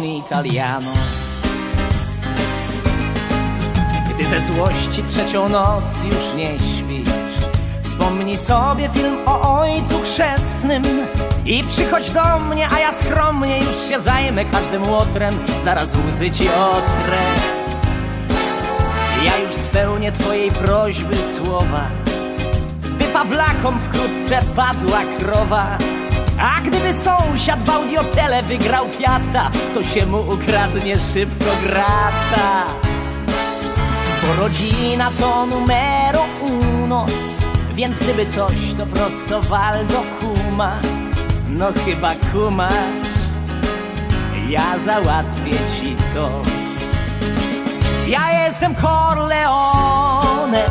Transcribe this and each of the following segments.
italiano. Gdy ze złości trzecią noc już nie śpisz, wspomnij sobie film o ojcu chrzestnym i przychodź do mnie, a ja skromnie już się zajmę każdym łotrem, zaraz łzy ci otrę. Ja już spełnię twojej prośby słowa, by Pawlakom wkrótce padła krowa. A gdyby sąsiad w audiotele wygrał Fiata, to się mu ukradnie szybko grata. Bo rodzina to numero uno, więc gdyby coś, to prosto Waldo kuma. No chyba kumasz, ja załatwię ci to. Ja jestem Corleone,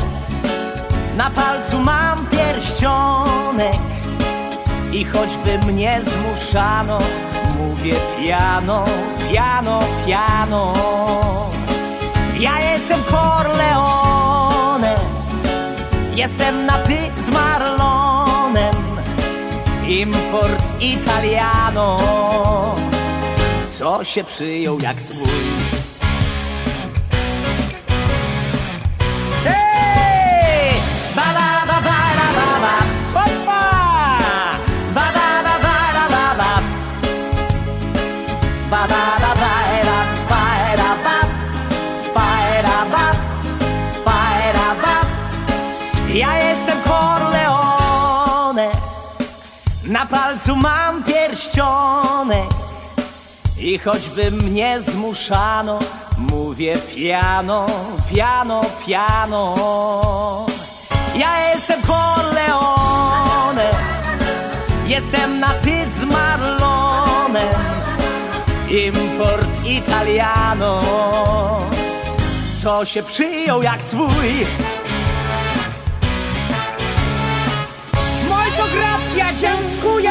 na palcu mam pierścionek i choćby mnie zmuszano, mówię piano, piano, piano. Ja jestem Corleone, jestem na ty z Marlonem, import Italiano, co się przyjął jak swój. Ja jestem Corleone Na palcu mam pierścionek i choćby mnie zmuszano, mówię piano, piano, piano. Ja jestem Corleone, jestem na ty z Marlonem, import Italiano, co się przyjął jak swój. Molto grazie, dziękuję!